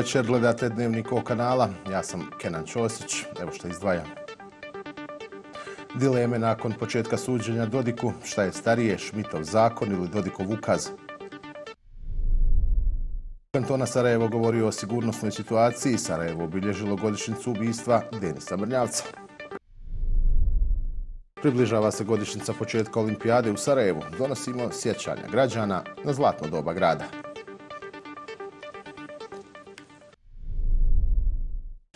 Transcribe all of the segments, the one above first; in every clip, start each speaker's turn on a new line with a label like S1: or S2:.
S1: večer, gledate Dnevnik ovog kanala. Ja sam Kenan Ćosić, evo što izdvajam. Dileme nakon početka suđenja Dodiku, šta je starije, Šmitov zakon ili Dodikov ukaz? Kantona Sarajevo govorio o sigurnosnoj situaciji. Sarajevo obilježilo godišnjicu ubijstva Denisa Mrnjavca. Približava se godišnjica početka olimpijade u Sarajevu. Donosimo sjećanja građana na zlatno doba grada.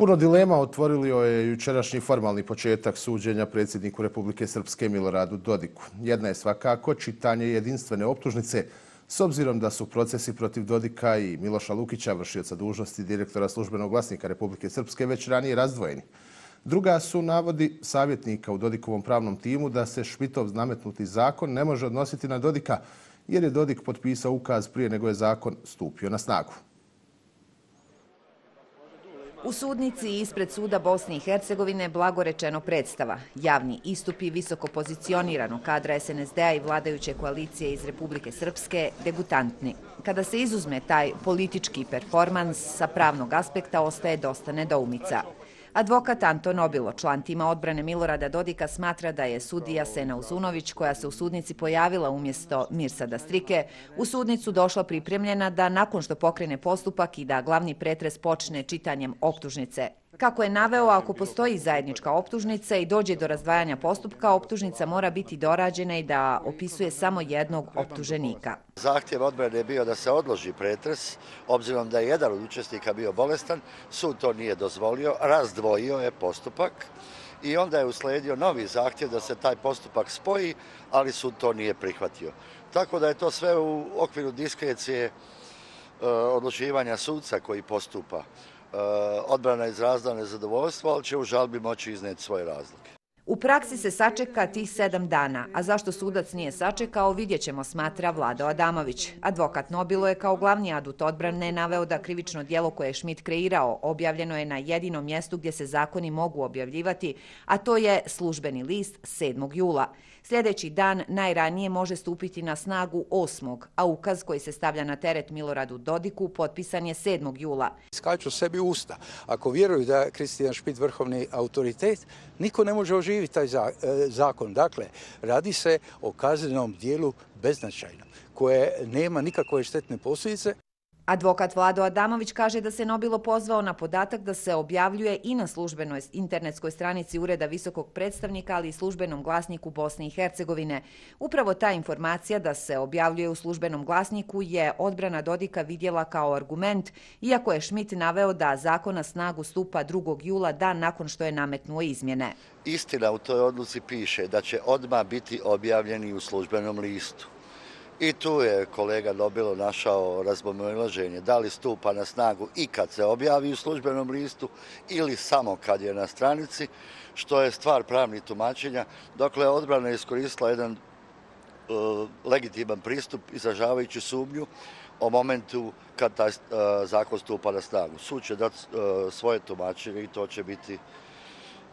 S1: Puno dilema otvorili je jučerašnji formalni početak suđenja predsjedniku Republike Srpske Miloradu Dodiku. Jedna je svakako čitanje jedinstvene optužnice s obzirom da su procesi protiv Dodika i Miloša Lukića, vršioca dužnosti direktora službenog glasnika Republike Srpske, već ranije razdvojeni. Druga su navodi savjetnika u Dodikovom pravnom timu da se Šmitov znametnuti zakon ne može odnositi na Dodika jer je Dodik potpisao ukaz prije nego je zakon stupio na snagu.
S2: U sudnici ispred suda Bosne i Hercegovine blagorečeno predstava. Javni istupi visoko pozicionirano kadra SNSD-a i vladajuće koalicije iz Republike Srpske degutantni. Kada se izuzme taj politički performans sa pravnog aspekta, ostaje dosta nedoumica. Advokat Anton Obilo, član tima odbrane Milorada Dodika, smatra da je sudija Sena Uzunović, koja se u sudnici pojavila umjesto Mirsada Strike, u sudnicu došla pripremljena da nakon što pokrene postupak i da glavni pretres počne čitanjem optužnice Kako je naveo, ako postoji zajednička optužnica i dođe do razdvajanja postupka, optužnica mora biti dorađena i da opisuje samo jednog optuženika.
S3: Zahtjev odbrane je bio da se odloži pretres, obzirom da je jedan od učesnika bio bolestan, sud to nije dozvolio, razdvojio je postupak i onda je usledio novi zahtjev da se taj postupak spoji, ali sud to nije prihvatio. Tako da je to sve u okviru diskrecije e, odloživanja sudca koji postupa. Eh, odbrana izrazila nezadovoljstvo, ali će u žalbi moći izneti svoje razloge.
S2: U praksi se sačeka tih sedam dana, a zašto sudac nije sačekao, vidjet ćemo, smatra Vlado Adamović. Advokat Nobilo je kao glavni adut odbrane naveo da krivično dijelo koje je Schmidt kreirao objavljeno je na jedinom mjestu gdje se zakoni mogu objavljivati, a to je službeni list 7. jula. Sljedeći dan najranije može stupiti na snagu 8. a ukaz koji se stavlja na teret Miloradu Dodiku potpisan je 7. jula.
S4: Skaču sebi usta. Ako vjeruju da je Kristijan Špit vrhovni autoritet, niko ne može oživiti taj e, zakon. Dakle, radi se o kaznenom dijelu beznačajnom koje nema nikakve štetne posljedice.
S2: Advokat Vlado Adamović kaže da se Nobilo pozvao na podatak da se objavljuje i na službenoj internetskoj stranici Ureda visokog predstavnika, ali i službenom glasniku Bosne i Hercegovine. Upravo ta informacija da se objavljuje u službenom glasniku je odbrana Dodika vidjela kao argument, iako je Schmidt naveo da zakona snagu stupa 2. jula, dan nakon što je nametnuo izmjene.
S3: Istina u toj odluci piše da će odma biti objavljeni u službenom listu. I tu je kolega Dobilo našao razbomilaženje da li stupa na snagu i kad se objavi u službenom listu ili samo kad je na stranici, što je stvar pravnih tumačenja. Dokle, odbrana je iskoristila jedan uh, legitiman pristup izražavajući sumnju o momentu kad taj uh, zakon stupa na snagu. Sud će dati uh, e, svoje tumačenje i to će biti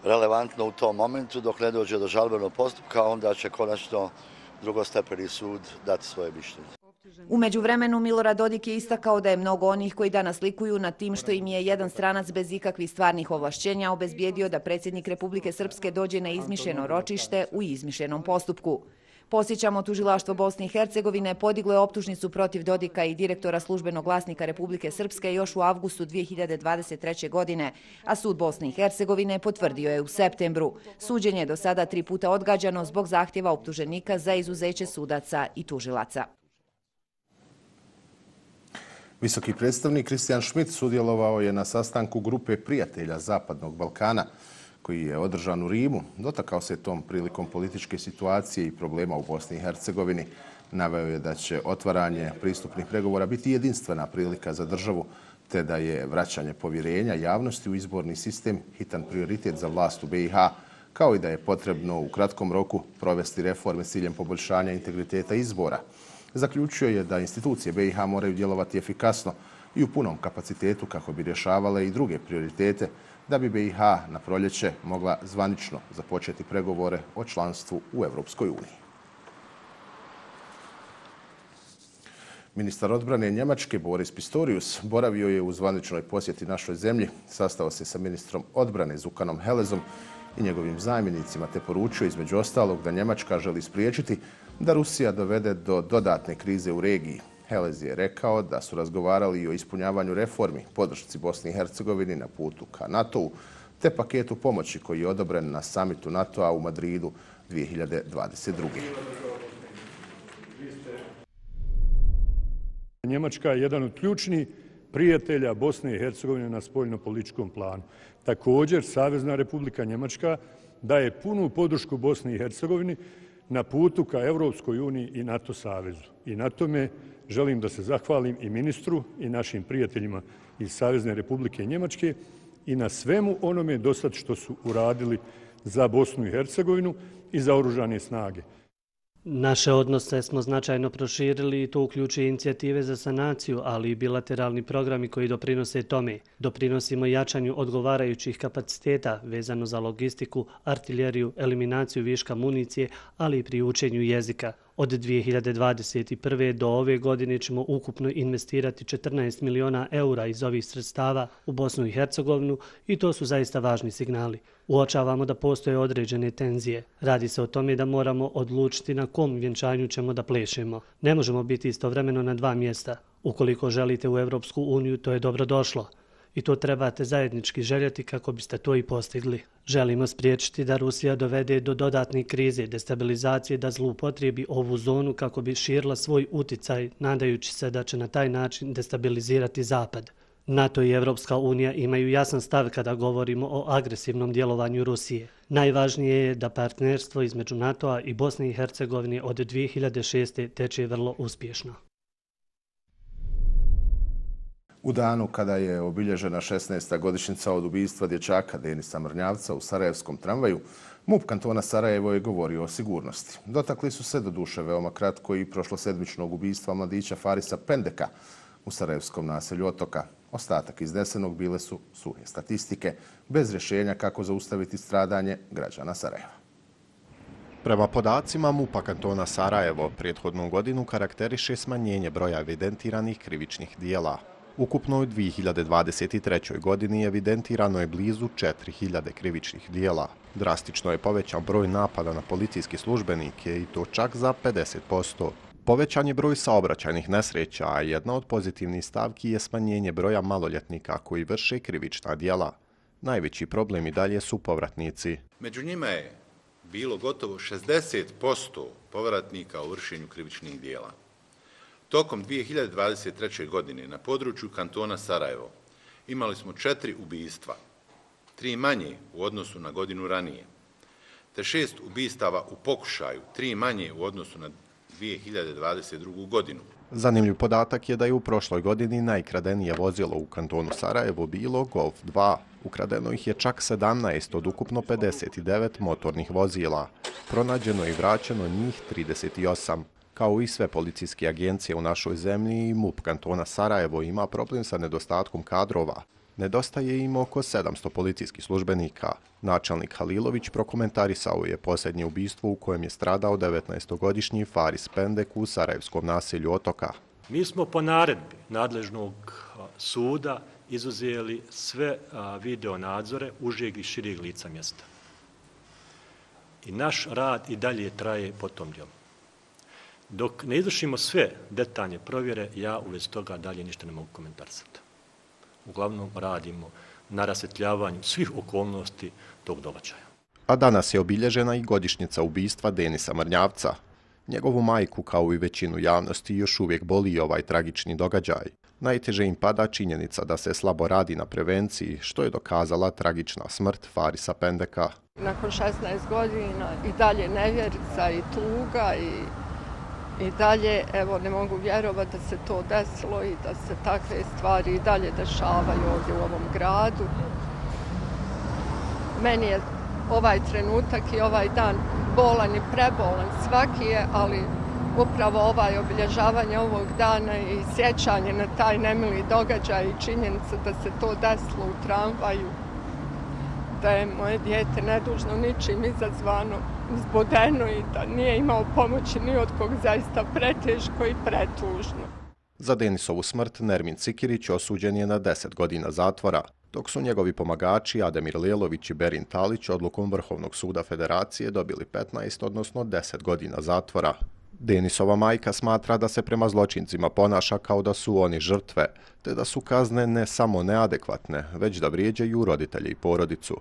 S3: relevantno u tom momentu dok ne dođe do žalbenog postupka, onda će konačno drugostepeni sud dati svoje mišljenje.
S2: Umeđu vremenu Milorad Dodik je istakao da je mnogo onih koji danas likuju na tim što im je jedan stranac bez ikakvih stvarnih ovlašćenja obezbijedio da predsjednik Republike Srpske dođe na izmišljeno ročište u izmišljenom postupku. Posjećamo, tužilaštvo Bosne i Hercegovine podiglo je optužnicu protiv Dodika i direktora službenog glasnika Republike Srpske još u avgustu 2023. godine, a sud Bosne i Hercegovine potvrdio je u septembru. Suđenje je do sada tri puta odgađano zbog zahtjeva optuženika za izuzeće sudaca i tužilaca.
S1: Visoki predstavnik Kristijan Schmidt sudjelovao je na sastanku grupe prijatelja Zapadnog Balkana – koji je održan u Rimu, dotakao se tom prilikom političke situacije i problema u Bosni i Hercegovini. Naveo je da će otvaranje pristupnih pregovora biti jedinstvena prilika za državu, te da je vraćanje povjerenja javnosti u izborni sistem hitan prioritet za vlast u BiH, kao i da je potrebno u kratkom roku provesti reforme s ciljem poboljšanja integriteta izbora. Zaključio je da institucije BiH moraju djelovati efikasno i u punom kapacitetu kako bi rješavale i druge prioritete, da bi BiH na proljeće mogla zvanično započeti pregovore o članstvu u Evropskoj uniji. Ministar odbrane Njemačke Boris Pistorius boravio je u zvaničnoj posjeti našoj zemlji, sastao se sa ministrom odbrane Zukanom Helezom i njegovim zamjenicima te poručio između ostalog da Njemačka želi spriječiti da Rusija dovede do dodatne krize u regiji. Helez je rekao da su razgovarali i o ispunjavanju reformi podršci Bosni i Hercegovini na putu ka NATO-u te paketu pomoći koji je odobren na samitu NATO-a u Madridu 2022.
S5: Njemačka je jedan od ključnih prijatelja Bosne i Hercegovine na spoljno-političkom planu. Također, Savezna republika Njemačka daje punu podršku Bosni i Hercegovini na putu ka Evropskoj uniji i NATO savezu. I na tome želim da se zahvalim i ministru i našim prijateljima iz Savezne republike Njemačke i na svemu onome dosad što su uradili za Bosnu i Hercegovinu i za oružane snage.
S6: Naše odnose smo značajno proširili i to uključuje inicijative za sanaciju, ali i bilateralni programi koji doprinose tome. Doprinosimo jačanju odgovarajućih kapaciteta vezano za logistiku, artiljeriju, eliminaciju viška municije, ali i pri učenju jezika. Od 2021. do ove godine ćemo ukupno investirati 14 miliona eura iz ovih sredstava u Bosnu i Hercegovinu i to su zaista važni signali. Uočavamo da postoje određene tenzije. Radi se o tome da moramo odlučiti na kom vjenčanju ćemo da plešemo. Ne možemo biti istovremeno na dva mjesta. Ukoliko želite u Evropsku uniju, to je dobro došlo i to trebate zajednički željeti kako biste to i postigli. Želimo spriječiti da Rusija dovede do dodatne krize, destabilizacije, da zlupotrijebi ovu zonu kako bi širila svoj uticaj, nadajući se da će na taj način destabilizirati Zapad. NATO i Evropska unija imaju jasan stav kada govorimo o agresivnom djelovanju Rusije. Najvažnije je da partnerstvo između NATO-a i Bosne i Hercegovine od 2006. teče vrlo uspješno.
S1: U danu kada je obilježena 16. godišnjica od ubijstva dječaka Denisa Mrnjavca u Sarajevskom tramvaju, MUP kantona Sarajevo je govorio o sigurnosti. Dotakli su se do duše veoma kratko i prošlosedmičnog ubijstva mladića Farisa Pendeka u Sarajevskom naselju Otoka. Ostatak iznesenog bile su suhe statistike, bez rješenja kako zaustaviti stradanje građana Sarajeva.
S7: Prema podacima MUPA kantona Sarajevo, prethodnu godinu karakteriše smanjenje broja evidentiranih krivičnih dijela. Ukupno u 2023. godini evidentirano je blizu 4000 krivičnih dijela. Drastično je povećan broj napada na policijski službenike i to čak za 50%. Povećan je broj saobraćajnih nesreća, a jedna od pozitivnih stavki je smanjenje broja maloljetnika koji vrše krivična dijela. Najveći problem i dalje su povratnici.
S8: Među njima je bilo gotovo 60% povratnika u vršenju krivičnih dijela. Tokom 2023. godine na području kantona Sarajevo imali smo četiri ubijstva, tri manje u odnosu na godinu ranije, te šest ubistava u pokušaju, tri manje u odnosu na 2022. godinu.
S7: Zanimljiv podatak je da je u prošloj godini najkradenije vozilo u kantonu Sarajevo bilo Golf 2. Ukradeno ih je čak 17 od ukupno 59 motornih vozila. Pronađeno i vraćeno njih 38. Kao i sve policijske agencije u našoj zemlji, MUP kantona Sarajevo ima problem sa nedostatkom kadrova. Nedostaje im oko 700 policijskih službenika. Načelnik Halilović prokomentarisao je posljednje ubistvo u kojem je stradao 19-godišnji Faris Pendek u Sarajevskom naselju Otoka.
S9: Mi smo po naredbi nadležnog suda izuzeli sve video nadzore užijeg i širijeg lica mjesta. I naš rad i dalje traje po tom djelu. Dok ne izvršimo sve detaljne provjere, ja u vezi toga dalje ništa ne mogu komentarsati. Uglavnom radimo na rasvetljavanju svih okolnosti tog događaja.
S7: A danas je obilježena i godišnjica ubijstva Denisa Mrnjavca. Njegovu majku, kao i većinu javnosti, još uvijek boli ovaj tragični događaj. Najteže im pada činjenica da se slabo radi na prevenciji, što je dokazala tragična smrt Farisa Pendeka.
S10: Nakon 16 godina i dalje nevjerica i tuga i i dalje, evo, ne mogu vjerovati da se to desilo i da se takve stvari i dalje dešavaju ovdje u ovom gradu. Meni je ovaj trenutak i ovaj dan bolan i prebolan, svaki je, ali upravo ovaj obilježavanje ovog dana i sjećanje na taj nemili događaj i činjenica da se to desilo u tramvaju, da je moje dijete nedužno ničim izazvano, zbodeno i da nije imao pomoći ni od kog zaista preteško i pretužno.
S7: Za Denisovu smrt Nermin Cikirić osuđen je na 10 godina zatvora, dok su njegovi pomagači Ademir Lelović i Berin Talić odlukom Vrhovnog suda Federacije dobili 15, odnosno 10 godina zatvora. Denisova majka smatra da se prema zločincima ponaša kao da su oni žrtve, te da su kazne ne samo neadekvatne, već da vrijeđaju roditelje i porodicu.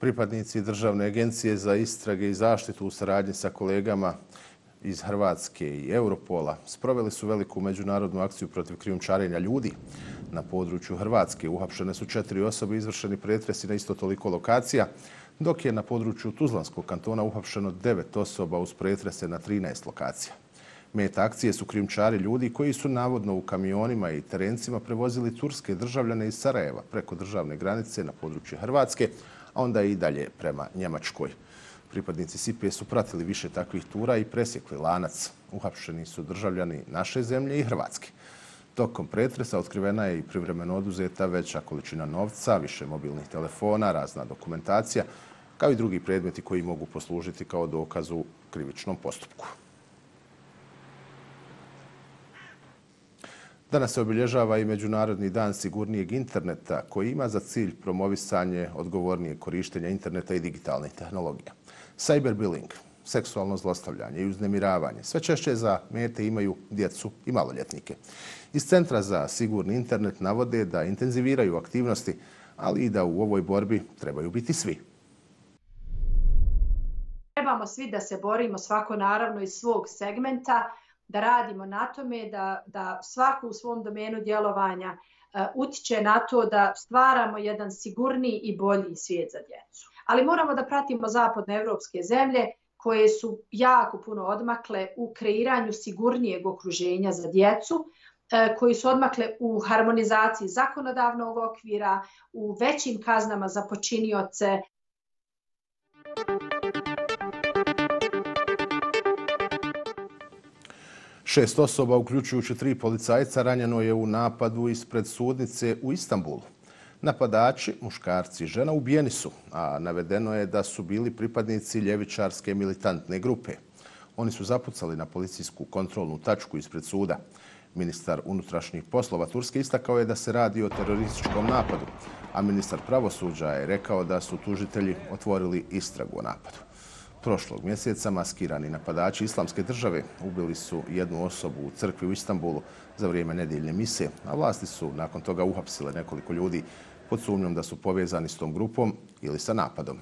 S1: Pripadnici Državne agencije za istrage i zaštitu u saradnji sa kolegama iz Hrvatske i Europola sproveli su veliku međunarodnu akciju protiv krijumčarenja ljudi. Na području Hrvatske uhapšene su četiri osobe izvršeni pretresi na isto toliko lokacija, dok je na području Tuzlanskog kantona uhapšeno devet osoba uz pretrese na 13 lokacija. Meta akcije su krijumčari ljudi koji su navodno u kamionima i terencima prevozili turske državljane iz Sarajeva preko državne granice na području Hrvatske, a onda i dalje prema Njemačkoj. Pripadnici Sipije su pratili više takvih tura i presjekli lanac. Uhapšeni su državljani naše zemlje i Hrvatske. Tokom pretresa otkrivena je i privremeno oduzeta veća količina novca, više mobilnih telefona, razna dokumentacija, kao i drugi predmeti koji mogu poslužiti kao dokaz u krivičnom postupku. Danas se obilježava i Međunarodni dan sigurnijeg interneta koji ima za cilj promovisanje odgovornije korištenja interneta i digitalnih tehnologija. Cyberbullying, seksualno zlostavljanje i uznemiravanje sve češće za mete imaju djecu i maloljetnike. Iz Centra za sigurni internet navode da intenziviraju aktivnosti, ali i da u ovoj borbi trebaju biti svi.
S11: Trebamo svi da se borimo svako naravno iz svog segmenta, da radimo na tome, da, da svako u svom domenu djelovanja uh, utiče na to da stvaramo jedan sigurniji i bolji svijet za djecu. Ali moramo da pratimo zapadne evropske zemlje koje su jako puno odmakle u kreiranju sigurnijeg okruženja za djecu, e, koji su odmakle u harmonizaciji zakonodavnog okvira, u većim kaznama za počinioce.
S1: Šest osoba, uključujući tri policajca, ranjeno je u napadu ispred sudnice u Istanbulu. Napadači, muškarci i žena ubijeni su, a navedeno je da su bili pripadnici ljevičarske militantne grupe. Oni su zapucali na policijsku kontrolnu tačku ispred suda. Ministar unutrašnjih poslova Turske istakao je da se radi o terorističkom napadu, a ministar pravosuđa je rekao da su tužitelji otvorili istragu o napadu. Prošlog mjeseca maskirani napadači islamske države ubili su jednu osobu u crkvi u Istanbulu za vrijeme nedjeljne mise, a vlasti su nakon toga uhapsile nekoliko ljudi pod sumnjom da su povezani s tom grupom ili sa napadom.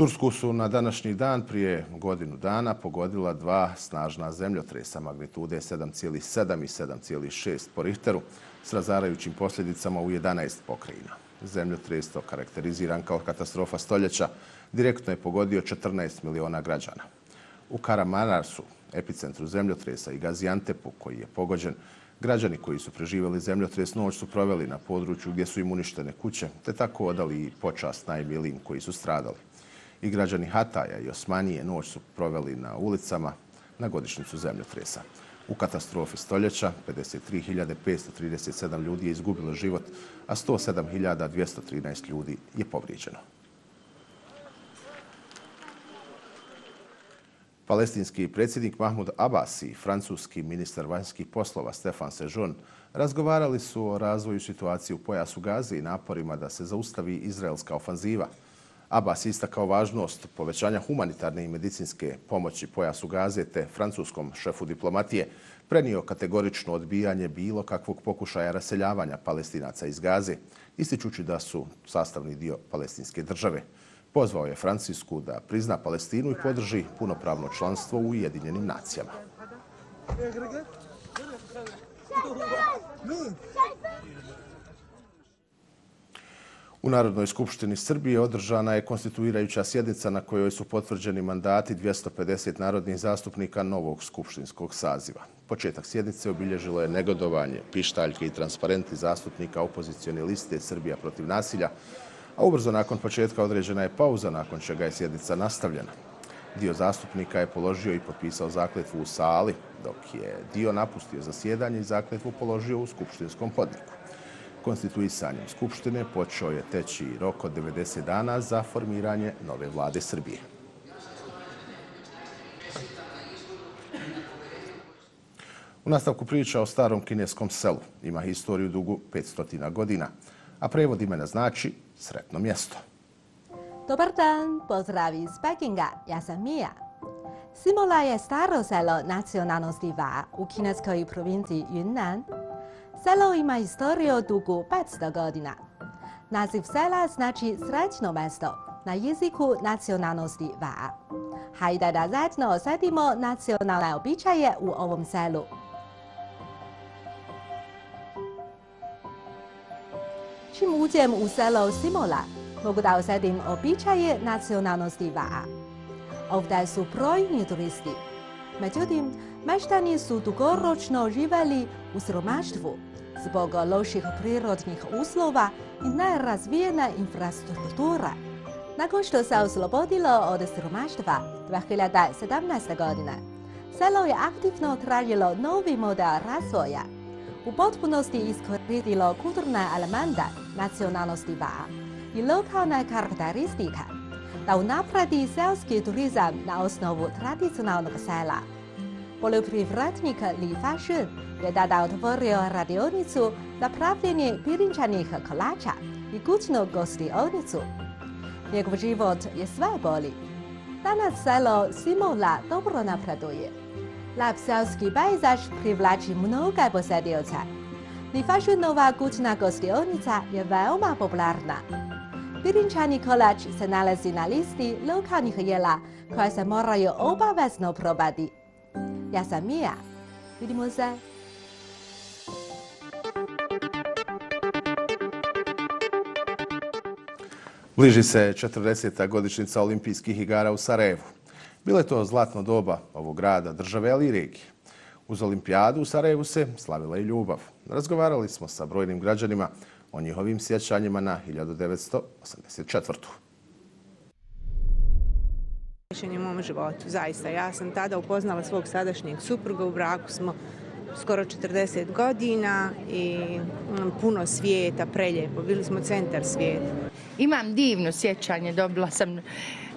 S1: Tursku su na današnji dan prije godinu dana pogodila dva snažna zemljotresa magnitude 7,7 i 7,6 po Richteru s razarajućim posljedicama u 11 pokrajina. Zemljotres to karakteriziran kao katastrofa stoljeća direktno je pogodio 14 miliona građana. U Karamanarsu, epicentru zemljotresa i Gaziantepu koji je pogođen, građani koji su preživjeli zemljotres noć su proveli na području gdje su im uništene kuće, te tako odali i počast najmilijim koji su stradali i građani Hataja i Osmanije noć su proveli na ulicama na godišnicu zemljotresa. U katastrofi stoljeća 53.537 ljudi je izgubilo život, a 107.213 ljudi je povrijeđeno. Palestinski predsjednik Mahmud Abbas i francuski ministar vanjskih poslova Stefan Sejourn razgovarali su o razvoju situacije u pojasu Gaze i naporima da se zaustavi izraelska ofanziva – Abbas istakao važnost povećanja humanitarne i medicinske pomoći pojasu Gaze te francuskom šefu diplomatije prenio kategorično odbijanje bilo kakvog pokušaja raseljavanja palestinaca iz Gaze, ističući da su sastavni dio palestinske države. Pozvao je Francisku da prizna Palestinu i podrži punopravno članstvo u Ujedinjenim nacijama. U Narodnoj skupštini Srbije održana je konstituirajuća sjednica na kojoj su potvrđeni mandati 250 narodnih zastupnika novog skupštinskog saziva. Početak sjednice obilježilo je negodovanje, pištaljke i transparenti zastupnika opozicijone liste Srbija protiv nasilja, a ubrzo nakon početka određena je pauza nakon čega je sjednica nastavljena. Dio zastupnika je položio i potpisao zakletvu u sali, dok je dio napustio zasjedanje i zakletvu položio u skupštinskom hodniku. Konstituisanjem Skupštine počeo je teći rok od 90 dana za formiranje nove vlade Srbije. U nastavku priča o starom kineskom selu. Ima historiju dugu 500 godina, a prevod imena znači sretno mjesto.
S12: Dobar dan, pozdrav iz Pekinga, ja sam Mija. Simola je staro selo nacionalnosti Va u kineskoj provinciji Yunnan. Selo ima historiju dugu 500 godina. Naziv sela znači srećno mesto na jeziku nacionalnosti Va. Hajde da zajedno osjetimo nacionalne običaje u ovom selu. Čim uđem u selo Simola, mogu da osjetim običaje nacionalnosti Va. Ovdje su brojni turisti. Međutim, meštani su dugoročno živeli u sromaštvu zbog loših prirodnih uslova i nerazvijene infrastrukture. Nakon što se oslobodilo od sromaštva 2017. godine, selo je aktivno tražilo novi model razvoja. U potpunosti iskoristilo kulturne elemente nacionalnosti Va i lokalne karakteristike da unapredi selski turizam na osnovu tradicionalnog sela. Poljoprivrednik Li Fashun je tada otvorio radionicu za pravljenje pirinčanih kolača i kućnu gostionicu. Njegov život je sve boli. Danas selo Simola dobro napreduje. Lep selski pejzaž privlači mnoge posjedioce. Li Fashunova kućna gostionica je veoma popularna. Pirinčani kolač se nalazi na listi lokalnih jela koje se moraju obavezno probati. Ja sam Mija. Vidimo se.
S1: Bliži se 40. godičnica olimpijskih igara u Sarajevu. Bilo je to zlatno doba ovog grada, države, ali i regije. Uz olimpijadu u Sarajevu se slavila i ljubav. Razgovarali smo sa brojnim građanima o njihovim sjećanjima na 1984.
S13: Sjećanje u mom životu, zaista. Ja sam tada upoznala svog sadašnjeg supruga, u braku smo skoro 40 godina i mm, puno svijeta, preljepo. Bili smo centar svijeta.
S14: Imam divno sjećanje, dobila sam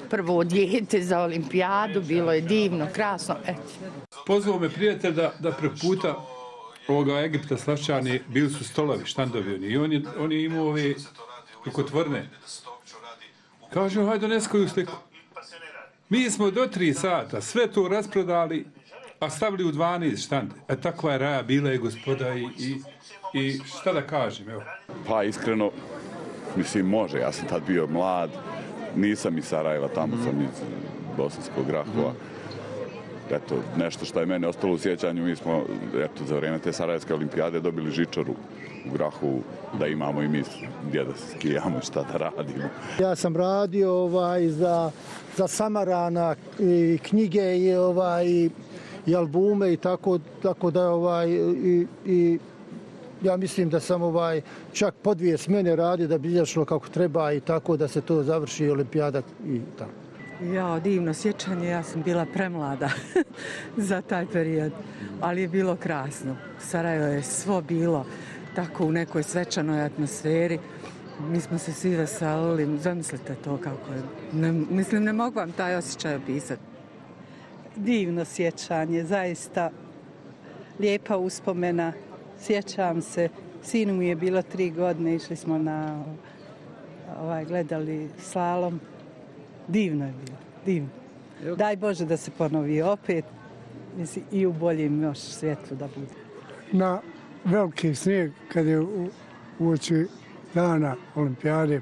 S14: prvo dijete za olimpijadu, bilo je divno, krasno.
S15: Pozvao me prijatelj da, da preputa ovoga Egipta slašćani, bili su stolovi, štandovi oni. I on je, on je imao ove rukotvorne. Kaže, hajde dones koju sliku. Mi smo do tri sata sve to rasprodali, a stavili u 12 štand. E takva je raja bila je gospoda i, i, i šta da kažem, evo.
S16: Pa iskreno, mislim, može. Ja sam tad bio mlad, nisam iz Sarajeva, tamo sam iz Bosanskog Grahova. Mm eto, nešto što je mene ostalo u sjećanju, mi smo eto, za vrijeme te Sarajevske olimpijade dobili žičaru u Grahu da imamo i mi gdje da skijamo šta da radimo.
S17: Ja sam radio ovaj, za, za Samarana i knjige i, ovaj, i albume i tako, tako da ovaj, i, i ja mislim da sam ovaj čak po dvije smjene radio da bi izašlo kako treba i tako da se to završi olimpijada i tako.
S18: Ja, divno sjećanje, ja sam bila premlada za taj period, ali je bilo krasno. Sarajevo je svo bilo tako u nekoj svečanoj atmosferi. Mi smo se svi veselili, zamislite to kako je. Ne, mislim, ne mogu vam taj osjećaj opisati.
S19: Divno sjećanje, zaista lijepa uspomena. Sjećam se, sinu mu je bilo tri godine, išli smo na ovaj, gledali slalom divno je bilo, divno. Daj Bože da se ponovi opet mislim, i u boljem još svjetlu da bude.
S20: Na veliki snijeg, kad je u, uoči dana olimpijade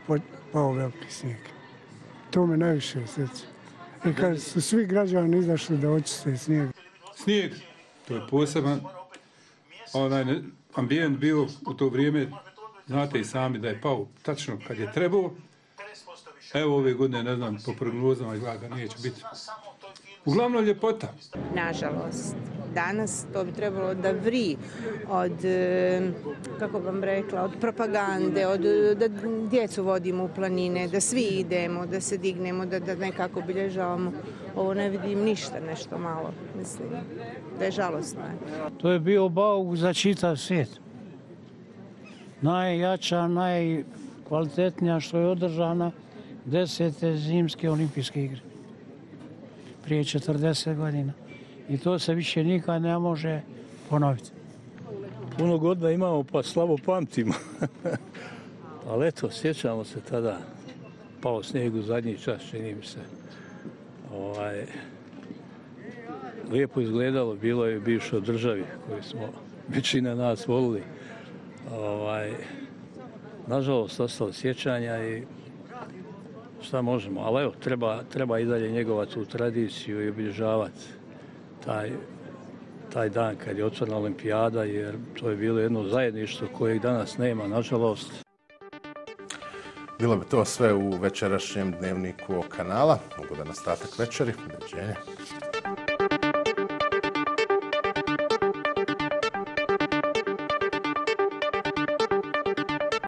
S20: pao veliki snijeg. To me najviše sjeća. I kad su svi građani izašli da očiste snijeg.
S15: Snijeg, to je poseban onaj ambijent bio u to vrijeme, znate i sami da je pao tačno kad je trebao, Evo ove godine, ne znam, po prognozama izgleda da neće biti. Uglavnom ljepota.
S13: Nažalost, danas to bi trebalo da vri od, e, kako vam rekla, od propagande, od, da djecu vodimo u planine, da svi idemo, da se dignemo, da, da nekako obilježavamo. Ovo ne vidim ništa, nešto malo, mislim, da je žalostno. E.
S21: To je bio bauk za čitav svijet. najjača, najkvalitetnija što je održana desete zimske olimpijske igre. Prije 40 godina. I to se više nikad ne može ponoviti.
S22: Puno godina imamo pa slabo pamtimo. Ali eto, sjećamo se tada. Pao snijeg u zadnji čas, čini mi se. Ovaj, lijepo izgledalo, bilo je bivšo državi koju smo većina nas volili. Ovaj, nažalost, ostalo sjećanja i šta možemo. Ali evo, treba, treba i dalje njegovati tu tradiciju i obilježavati taj, taj dan kad je otvorena olimpijada, jer to je bilo jedno zajedništvo kojeg danas nema, nažalost.
S1: Bilo bi to sve u večerašnjem dnevniku kanala. Mogu da nastatak večeri. Doviđenja.